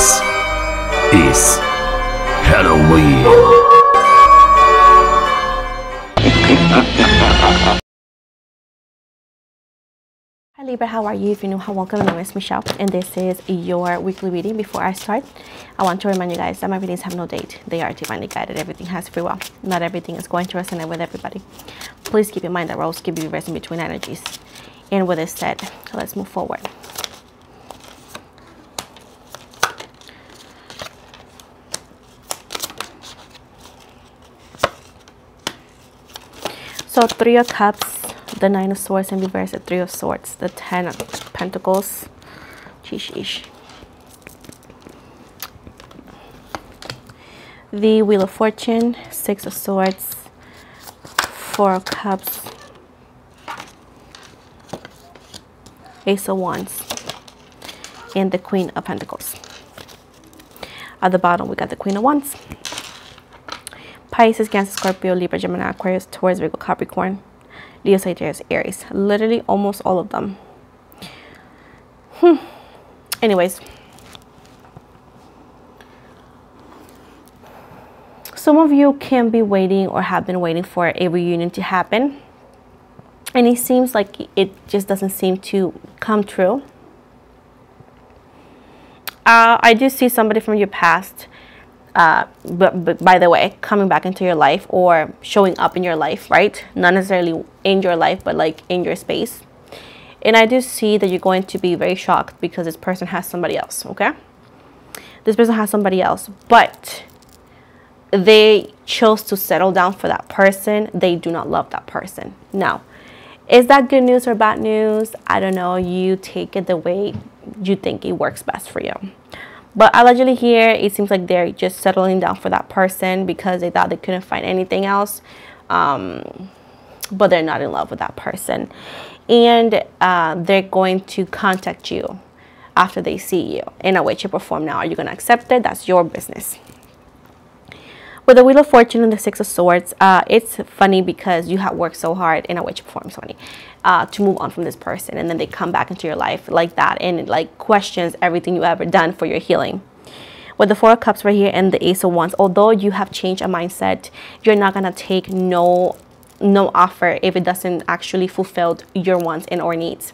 This is Halloween. Hi Libra, how are you? If you're new, welcome. My name is Michelle, and this is your weekly reading. Before I start, I want to remind you guys that my readings have no date. They are divinely guided. Everything has free will. Not everything is going to resonate with everybody. Please keep in mind that roles can be reversed in between energies. And with this said, let's move forward. So three of cups the Nine of Swords and reverse the Three of Swords, the Ten of Pentacles. Sheesh. The Wheel of Fortune, Six of Swords, Four of Cups, Ace of Wands, and the Queen of Pentacles. At the bottom, we got the Queen of Wands. Pisces, Cancer, Scorpio, Libra, Gemini, Aquarius, Taurus, Virgo, Capricorn. Leo, Sagittarius, Aries. Literally almost all of them. Hmm. Anyways. Some of you can be waiting or have been waiting for a reunion to happen. And it seems like it just doesn't seem to come true. Uh, I do see somebody from your past uh, but, but by the way, coming back into your life or showing up in your life, right? Not necessarily in your life, but like in your space. And I do see that you're going to be very shocked because this person has somebody else, okay? This person has somebody else, but they chose to settle down for that person. They do not love that person. Now, is that good news or bad news? I don't know. You take it the way you think it works best for you. But allegedly here, it seems like they're just settling down for that person because they thought they couldn't find anything else. Um, but they're not in love with that person. And uh, they're going to contact you after they see you in a way, shape, or form. Now, are you going to accept it? That's your business. With the Wheel of Fortune and the Six of Swords, uh, it's funny because you have worked so hard in a way, form. funny uh, to move on from this person and then they come back into your life like that and it like questions everything you ever done for your healing with the four of cups right here and the ace of wands although you have changed a mindset you're not gonna take no no offer if it doesn't actually fulfill your wants and or needs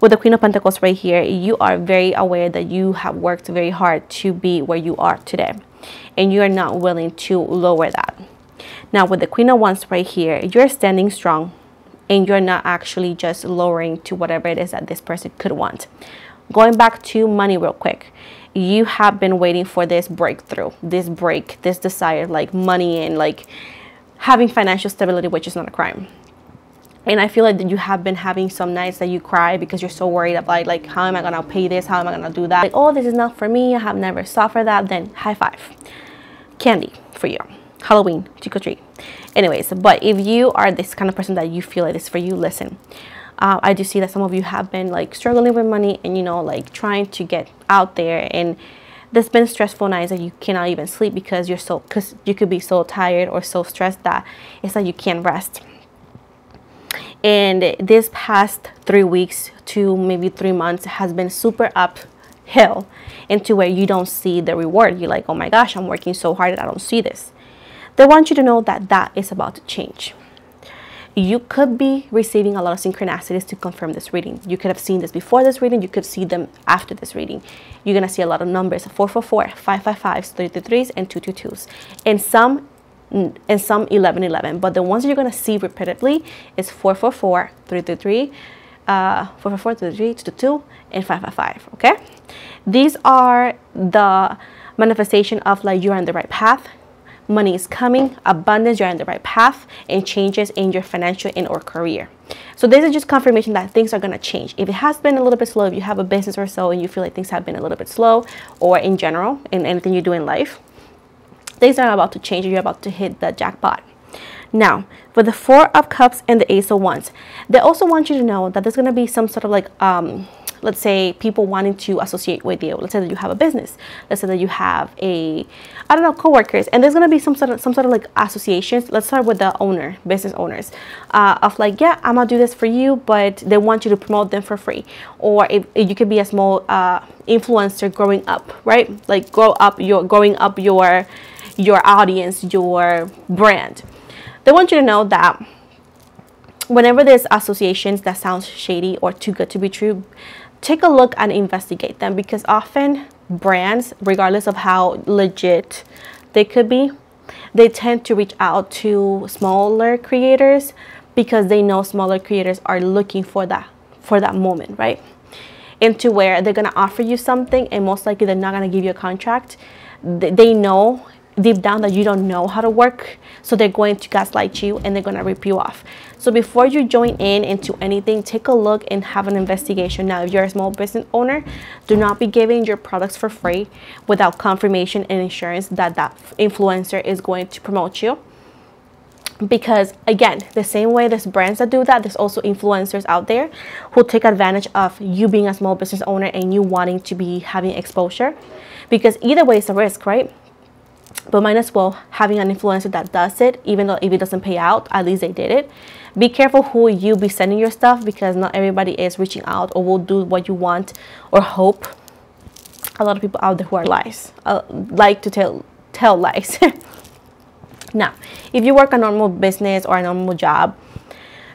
with the queen of pentacles right here you are very aware that you have worked very hard to be where you are today and you are not willing to lower that now with the queen of wands right here you're standing strong and you're not actually just lowering to whatever it is that this person could want. Going back to money real quick. You have been waiting for this breakthrough, this break, this desire, like money and like having financial stability, which is not a crime. And I feel like you have been having some nights that you cry because you're so worried about like, how am I gonna pay this? How am I gonna do that? Like, oh, this is not for me. I have never suffered that. Then high five. Candy for you. Halloween, trick or treat. Anyways, but if you are this kind of person that you feel like this for you, listen. Uh, I do see that some of you have been like struggling with money and you know like trying to get out there and there's been stressful nights that you cannot even sleep because you're so because you could be so tired or so stressed that it's like you can't rest and this past three weeks to maybe three months has been super uphill into where you don't see the reward you're like oh my gosh i'm working so hard i don't see this they want you to know that that is about to change. You could be receiving a lot of synchronicities to confirm this reading. You could have seen this before this reading. You could see them after this reading. You're going to see a lot of numbers, 444, 555s, 333s, and 222s. And some and some 1111. But the ones you're going to see repeatedly is 444, 333, uh, 444, 333, 222, and 555, okay? These are the manifestation of like you're on the right path money is coming, abundance, you're on the right path, and changes in your financial and or career. So this is just confirmation that things are to change. If it has been a little bit slow, if you have a business or so and you feel like things have been a little bit slow or in general in anything you do in life, things are about to change you're about to hit the jackpot. Now, for the Four of Cups and the Ace of Wands, they also want you to know that there's going to be some sort of like um, let's say people wanting to associate with you. Let's say that you have a business. Let's say that you have a, I don't know, coworkers, and there's gonna be some sort of some sort of like associations. Let's start with the owner, business owners, uh, of like, yeah, I'm gonna do this for you, but they want you to promote them for free, or if, if you could be a small uh, influencer growing up, right? Like grow up your growing up your your audience, your brand. They want you to know that whenever there's associations that sounds shady or too good to be true, take a look and investigate them because often brands, regardless of how legit they could be, they tend to reach out to smaller creators because they know smaller creators are looking for that for that moment, right? Into where they're gonna offer you something and most likely they're not gonna give you a contract. They know deep down that you don't know how to work so they're going to gaslight you and they're going to rip you off. So before you join in into anything take a look and have an investigation. Now if you're a small business owner do not be giving your products for free without confirmation and insurance that that influencer is going to promote you. Because again the same way there's brands that do that there's also influencers out there who take advantage of you being a small business owner and you wanting to be having exposure. Because either way it's a risk right but might as well having an influencer that does it even though if it doesn't pay out at least they did it. Be careful who you be sending your stuff because not everybody is reaching out or will do what you want or hope. A lot of people out there who are lies uh, like to tell tell lies. Now if you work a normal business or a normal job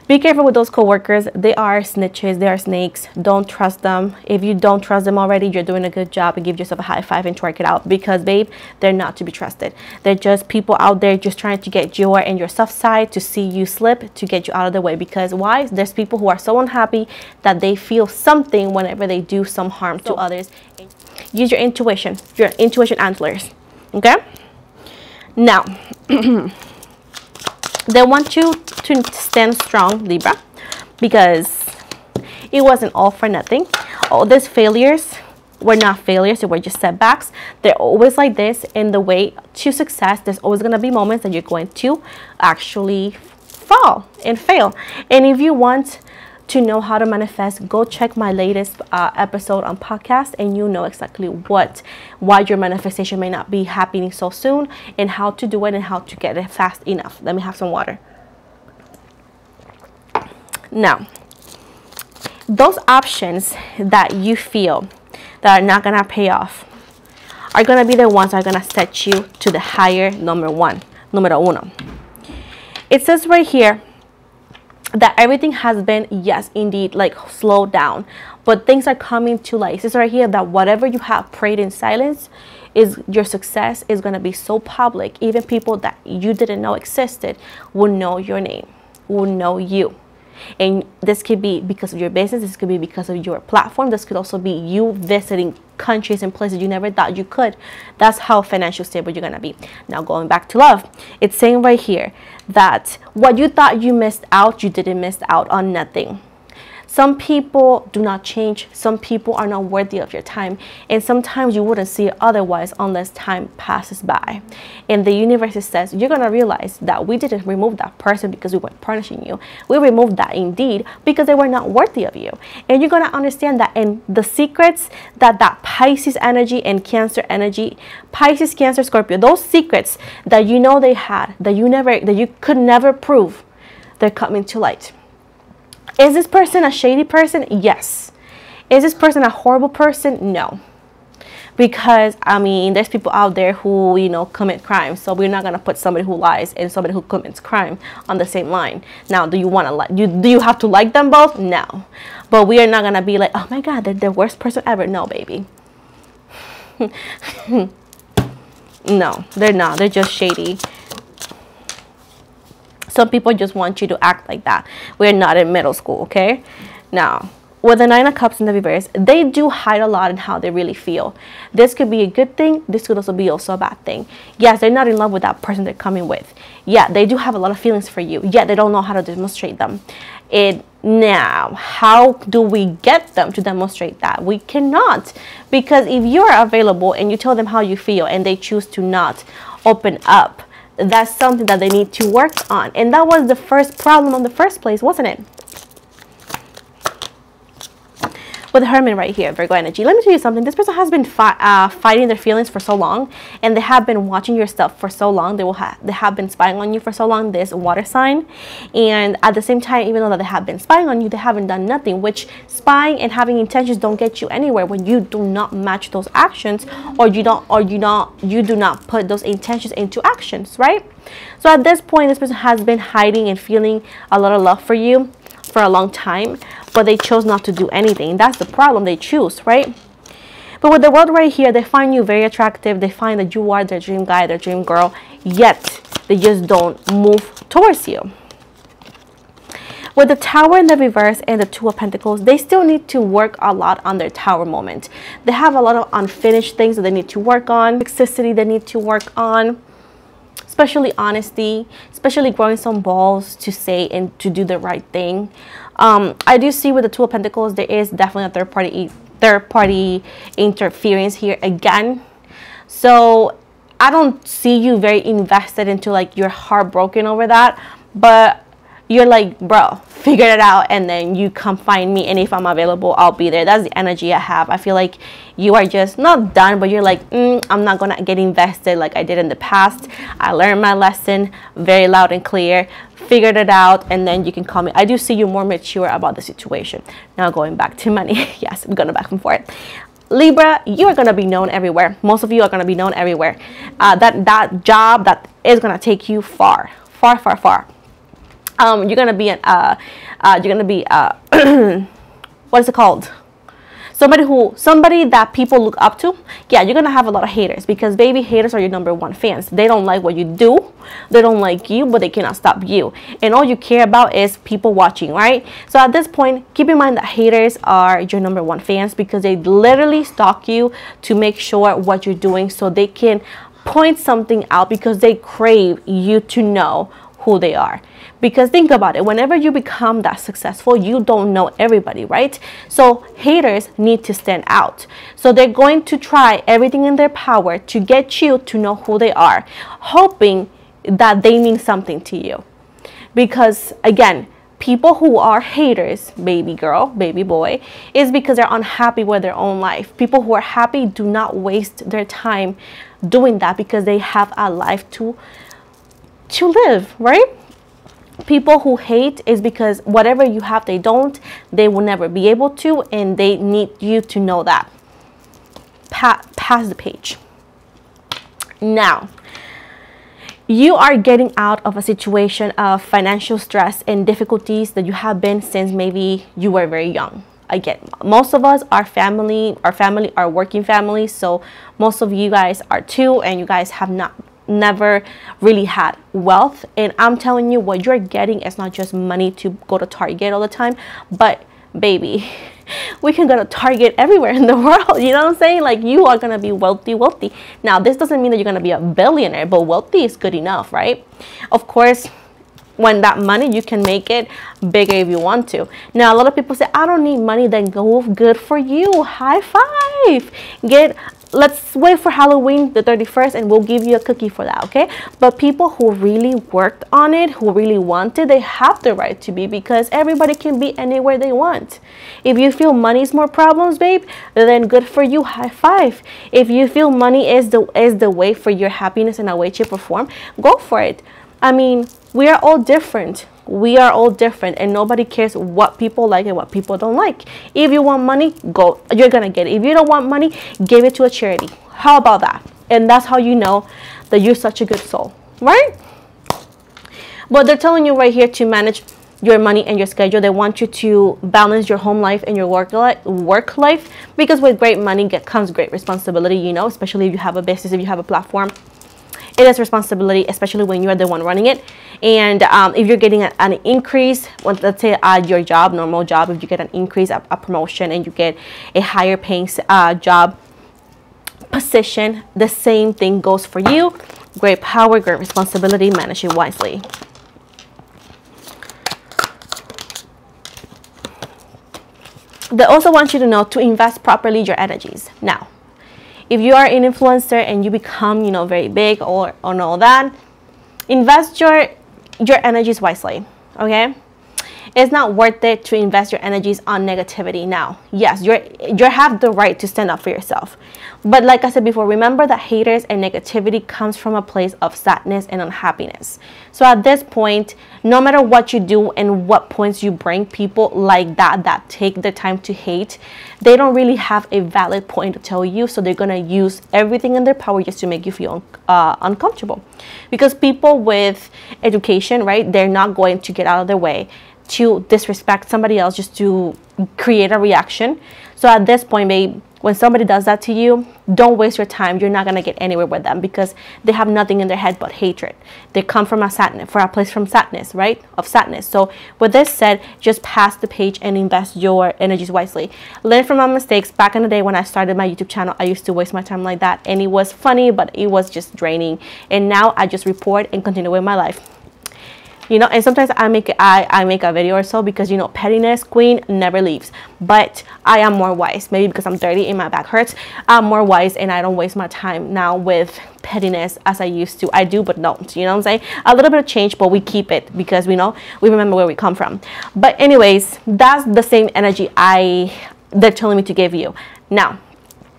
be careful with those coworkers. They are snitches. They are snakes. Don't trust them. If you don't trust them already, you're doing a good job and give yourself a high five and twerk it out because, babe, they're not to be trusted. They're just people out there just trying to get your and your soft side to see you slip to get you out of the way. Because why? There's people who are so unhappy that they feel something whenever they do some harm to others. Use your intuition, your intuition antlers. Okay? Now, they want you to stand strong, Libra, because it wasn't all for nothing. All these failures were not failures, they were just setbacks. They're always like this in the way to success. There's always going to be moments that you're going to actually fall and fail. And if you want to know how to manifest, go check my latest uh, episode on podcast and you know exactly what, why your manifestation may not be happening so soon and how to do it and how to get it fast enough. Let me have some water. Now, those options that you feel that are not gonna pay off are gonna be the ones that are gonna set you to the higher number one, numero uno. It says right here, that everything has been yes indeed like slowed down. But things are coming to light it's right here that whatever you have prayed in silence is your success is going to be so public. Even people that you didn't know existed will know your name will know you and this could be because of your business this could be because of your platform this could also be you visiting countries and places you never thought you could. That's how financial stable you're gonna be. Now going back to love it's saying right here that what you thought you missed out you didn't miss out on nothing some people do not change. Some people are not worthy of your time. And sometimes you wouldn't see it otherwise unless time passes by. And the universe says, you're going to realize that we didn't remove that person because we weren't punishing you. We removed that indeed because they were not worthy of you. And you're going to understand that in the secrets that that Pisces energy and Cancer energy, Pisces, Cancer, Scorpio, those secrets that you know they had, that you never, that you could never prove, they're coming to light. Is this person a shady person? Yes. Is this person a horrible person? No. Because, I mean, there's people out there who, you know, commit crime. So we're not going to put somebody who lies and somebody who commits crime on the same line. Now, do you want to like, do, do you have to like them both? No. But we are not going to be like, oh my God, they're the worst person ever. No, baby. no, they're not. They're just shady some people just want you to act like that. We're not in middle school, okay? Now, with the Nine of Cups and the Reverse, they do hide a lot in how they really feel. This could be a good thing. This could also be also a bad thing. Yes, they're not in love with that person they're coming with. Yeah, they do have a lot of feelings for you. Yet they don't know how to demonstrate them. It now, how do we get them to demonstrate that? We cannot. Because if you're available and you tell them how you feel and they choose to not open up, that's something that they need to work on. And that was the first problem in the first place, wasn't it? With Hermit right here, Virgo energy. Let me tell you something. This person has been fi uh, fighting their feelings for so long, and they have been watching your stuff for so long. They will have they have been spying on you for so long. This water sign, and at the same time, even though they have been spying on you, they haven't done nothing. Which spying and having intentions don't get you anywhere when you do not match those actions, or you don't, or you not, you do not put those intentions into actions, right? So at this point, this person has been hiding and feeling a lot of love for you for a long time, but they chose not to do anything. That's the problem. They choose, right? But with the world right here, they find you very attractive. They find that you are their dream guy, their dream girl, yet they just don't move towards you. With the tower in the reverse and the two of pentacles, they still need to work a lot on their tower moment. They have a lot of unfinished things that they need to work on, toxicity they need to work on especially honesty, especially growing some balls to say and to do the right thing. Um, I do see with the Two of Pentacles, there is definitely a third party third party interference here again. So I don't see you very invested into like you're heartbroken over that, but you're like, bro, figure it out and then you come find me. And if I'm available, I'll be there. That's the energy I have. I feel like you are just not done, but you're like, mm, I'm not going to get invested like I did in the past. I learned my lesson very loud and clear, figured it out, and then you can call me. I do see you more mature about the situation. Now going back to money. yes, I'm to back and forth. Libra, you are going to be known everywhere. Most of you are going to be known everywhere. Uh, that, that job that is going to take you far, far, far, far um, you're gonna be an uh, uh, you're gonna be uh, what is it called? Somebody who somebody that people look up to. Yeah, you're gonna have a lot of haters because baby haters are your number one fans. They don't like what you do, they don't like you, but they cannot stop you. And all you care about is people watching, right? So at this point, keep in mind that haters are your number one fans because they literally stalk you to make sure what you're doing so they can point something out because they crave you to know who they are. Because think about it, whenever you become that successful, you don't know everybody, right? So haters need to stand out. So they're going to try everything in their power to get you to know who they are, hoping that they mean something to you. Because again, people who are haters, baby girl, baby boy, is because they're unhappy with their own life. People who are happy do not waste their time doing that because they have a life to to live, right? people who hate is because whatever you have they don't they will never be able to and they need you to know that. Pa pass the page. Now you are getting out of a situation of financial stress and difficulties that you have been since maybe you were very young. Again most of us are family our family are working families so most of you guys are too and you guys have not never really had wealth. And i'm telling you what you're getting is not just money to go to target all the time but baby we can go to target everywhere in the world. You know what i'm saying? Like you are gonna be wealthy wealthy. Now this doesn't mean that you're gonna be a billionaire but wealthy is good enough right? Of course when that money you can make it bigger if you want to. Now a lot of people say i don't need money then go good for you. High five. Get let's wait for Halloween the 31st and we'll give you a cookie for that, okay? But people who really worked on it, who really wanted, they have the right to be because everybody can be anywhere they want. If you feel money is more problems, babe, then good for you, high five. If you feel money is the is the way for your happiness and a way to perform, go for it. I mean, we are all different we are all different and nobody cares what people like and what people don't like. If you want money go you're gonna get it. If you don't want money give it to a charity. How about that? And that's how you know that you're such a good soul right? But they're telling you right here to manage your money and your schedule. They want you to balance your home life and your work life work life because with great money comes great responsibility you know especially if you have a business if you have a platform it is responsibility, especially when you are the one running it. And um, if you're getting a, an increase, let's say at your job, normal job, if you get an increase, a, a promotion, and you get a higher paying uh, job position, the same thing goes for you. Great power, great responsibility, manage it wisely. They also want you to know to invest properly your energies. Now, if you are an influencer and you become you know very big or on all that invest your your energies wisely okay it's not worth it to invest your energies on negativity now. Yes, you're you have the right to stand up for yourself. But like I said before, remember that haters and negativity comes from a place of sadness and unhappiness. So at this point, no matter what you do and what points you bring, people like that that take the time to hate, they don't really have a valid point to tell you. So they're gonna use everything in their power just to make you feel uh, uncomfortable. Because people with education, right, they're not going to get out of their way to disrespect somebody else just to create a reaction. So at this point, babe, when somebody does that to you, don't waste your time. You're not gonna get anywhere with them because they have nothing in their head but hatred. They come from a sadness, for a place from sadness, right? Of sadness. So with this said, just pass the page and invest your energies wisely. Learn from my mistakes. Back in the day when I started my YouTube channel, I used to waste my time like that, and it was funny, but it was just draining. And now I just report and continue with my life you know and sometimes i make i i make a video or so because you know pettiness queen never leaves. But i am more wise. Maybe because i'm dirty and my back hurts i'm more wise and i don't waste my time now with pettiness as i used to. I do but don't. You know what i'm saying? A little bit of change but we keep it because we know we remember where we come from. But anyways that's the same energy i they're telling me to give you. Now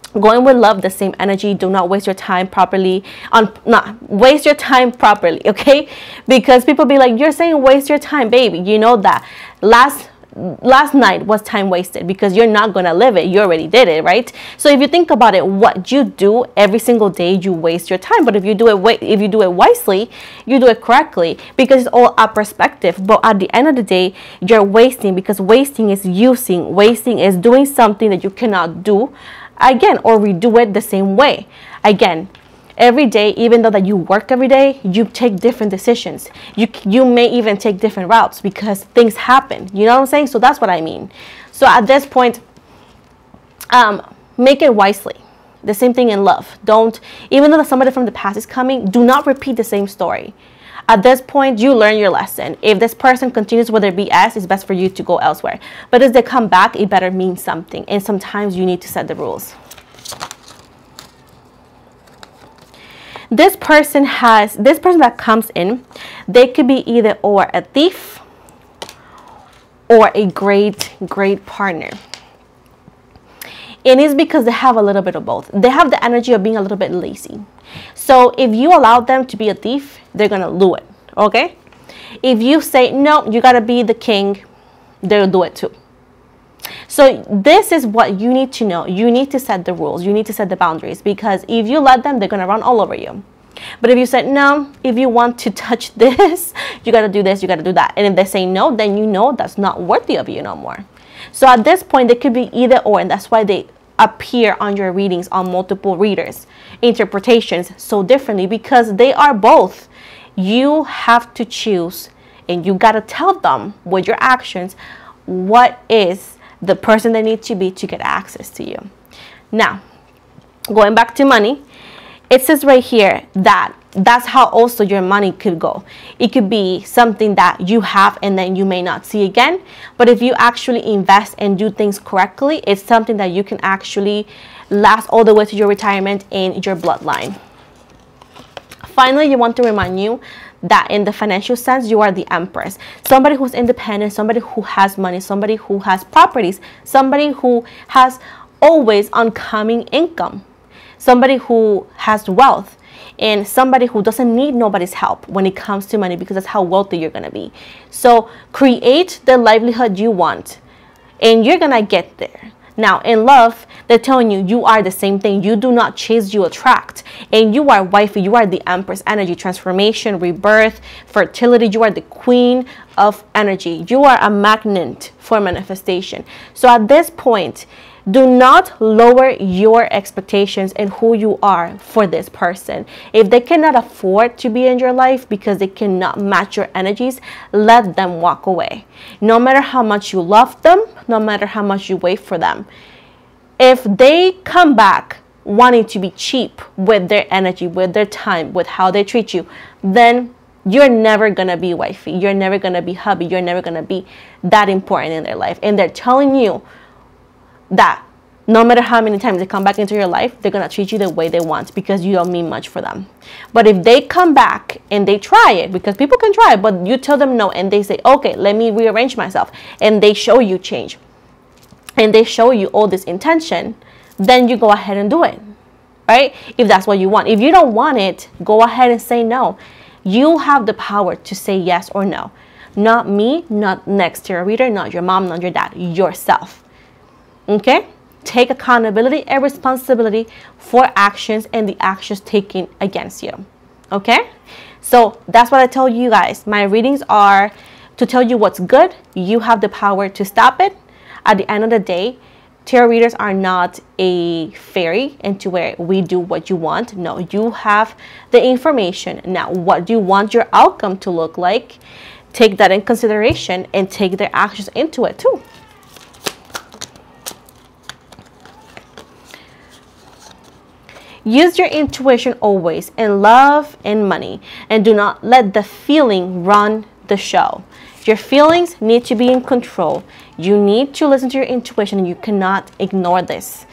going with love the same energy. Do not waste your time properly on not waste your time properly okay? Because people be like you're saying waste your time baby. You know that. Last last night was time wasted because you're not going to live it. You already did it right? So if you think about it what you do every single day? You waste your time. But if you do it if you do it wisely you do it correctly because it's all a perspective. But at the end of the day you're wasting because wasting is using wasting is doing something that you cannot do again or redo it the same way. Again every day even though that you work every day you take different decisions. You you may even take different routes because things happen. You know what i'm saying? So that's what i mean. So at this point um make it wisely. The same thing in love. Don't even though somebody from the past is coming do not repeat the same story at this point, you learn your lesson. If this person continues with their BS, it's best for you to go elsewhere. But as they come back, it better mean something. And sometimes you need to set the rules. This person has, this person that comes in, they could be either or a thief or a great, great partner. It is because they have a little bit of both. They have the energy of being a little bit lazy. So if you allow them to be a thief, they're to do it. Okay? If you say, no, you got to be the king, they'll do it too. So this is what you need to know. You need to set the rules. You need to set the boundaries because if you let them, they're to run all over you. But if you said, no, if you want to touch this, you got to do this, you got to do that. And if they say no, then you know that's not worthy of you no more. So at this point, they could be either or, and that's why they appear on your readings on multiple readers interpretations so differently because they are both. You have to choose and you got to tell them with your actions what is the person they need to be to get access to you. Now going back to money it says right here that that's how also your money could go. It could be something that you have and then you may not see again. But if you actually invest and do things correctly, it's something that you can actually last all the way to your retirement in your bloodline. Finally, you want to remind you that in the financial sense, you are the empress. Somebody who's independent, somebody who has money, somebody who has properties, somebody who has always oncoming income somebody who has wealth and somebody who doesn't need nobody's help when it comes to money because that's how wealthy you're going to be. So create the livelihood you want and you're going to get there. Now, in love, they're telling you you are the same thing. You do not chase, you attract. And you are wifey, you are the empress energy, transformation, rebirth, fertility. You are the queen of energy. You are a magnet for manifestation. So at this point, do not lower your expectations and who you are for this person. If they cannot afford to be in your life because they cannot match your energies, let them walk away. No matter how much you love them, no matter how much you wait for them. If they come back wanting to be cheap with their energy, with their time, with how they treat you, then you're never gonna be wifey. You're never gonna be hubby. You're never gonna be that important in their life. And they're telling you that no matter how many times they come back into your life, they're gonna treat you the way they want because you don't mean much for them. But if they come back and they try it, because people can try it, but you tell them no and they say, okay, let me rearrange myself, and they show you change, and they show you all this intention, then you go ahead and do it, right? If that's what you want. If you don't want it, go ahead and say no. You have the power to say yes or no. Not me, not next to your reader, not your mom, not your dad, yourself. Okay? take accountability and responsibility for actions and the actions taken against you. Okay? So that's what I tell you guys. My readings are to tell you what's good. You have the power to stop it. At the end of the day, tarot readers are not a fairy into where we do what you want. No, you have the information. Now, what do you want your outcome to look like? Take that in consideration and take their actions into it too. Use your intuition always in love and money, and do not let the feeling run the show. Your feelings need to be in control. You need to listen to your intuition, and you cannot ignore this.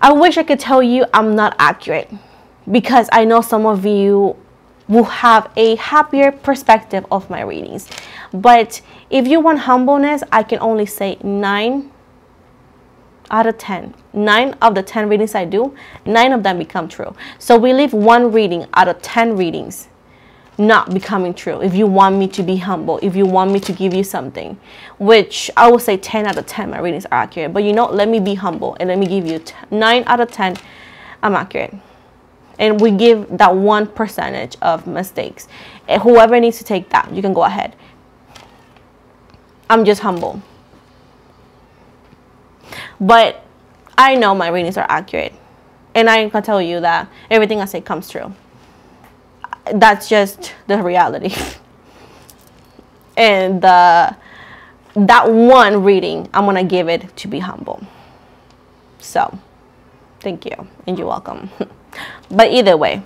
I wish I could tell you I'm not accurate because I know some of you will have a happier perspective of my readings. But if you want humbleness, I can only say nine out of 10. Nine of the 10 readings I do, nine of them become true. So we leave one reading out of 10 readings not becoming true. If you want me to be humble, if you want me to give you something, which I will say 10 out of 10, my readings are accurate. But you know, let me be humble and let me give you 9 out of 10, I'm accurate. And we give that one percentage of mistakes. And whoever needs to take that, you can go ahead. I'm just humble. But I know my readings are accurate. And I can tell you that everything I say comes true. That's just the reality. and uh, that one reading, I'm going to give it to be humble. So, thank you. And you're welcome. but either way,